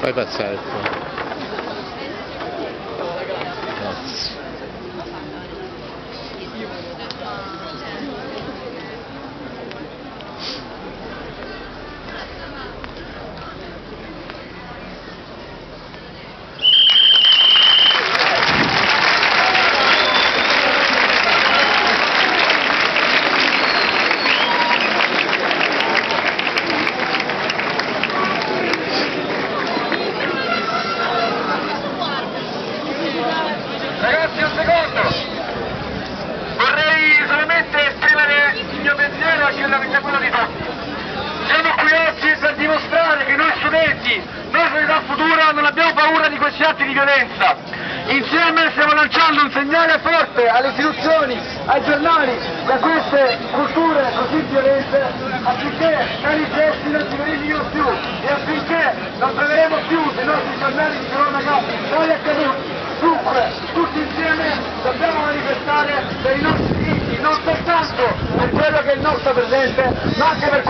Fai passare il fuoco. Grazie. Ragazzi, un secondo! Vorrei solamente esprimere il mio pensiero e quello che c'è quello di tutti. Siamo qui oggi per dimostrare che noi studenti, società futura, non abbiamo paura di questi atti di violenza. Insieme stiamo lanciando un segnale forte alle istituzioni, ai giornali, da queste culture così violente, affinché tali gesti non si verifichino più e affinché non troveremo più sui nostri giornali di cronaca tali accaduti. Dunque, tutti insieme dobbiamo manifestare per i nostri diritti, non soltanto per quello che è il nostro presente, ma anche per